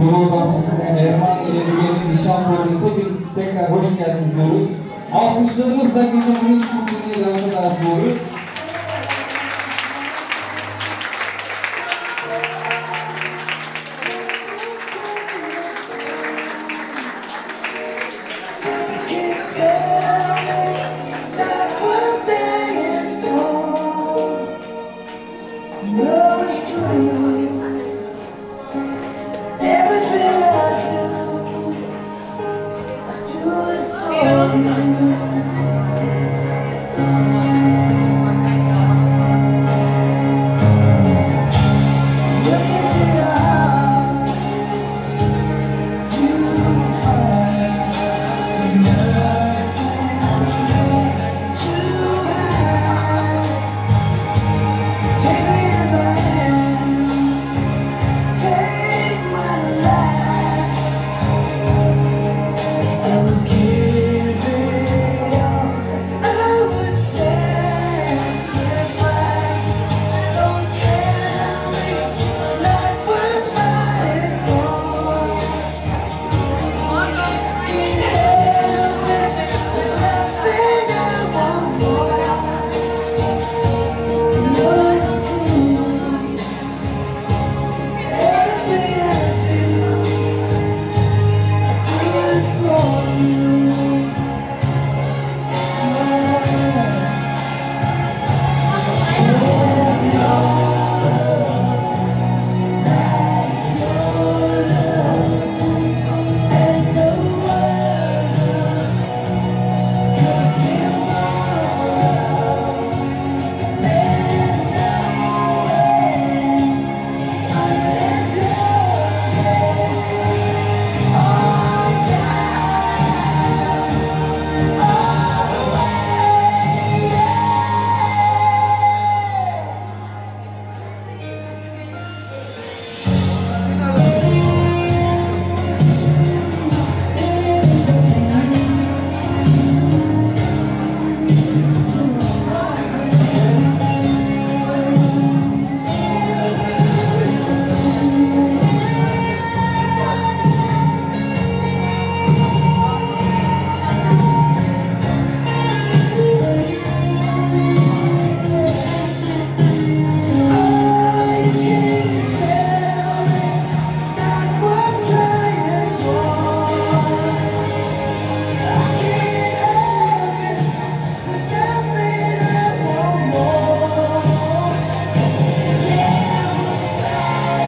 Gönül Bahçesi'ne Erman ile Müge'nin nişan törenine hepiniz tekrar hoş geldiniz diyoruz. Alkışlarımızla ilk çekimini devam ediyoruz. Amen.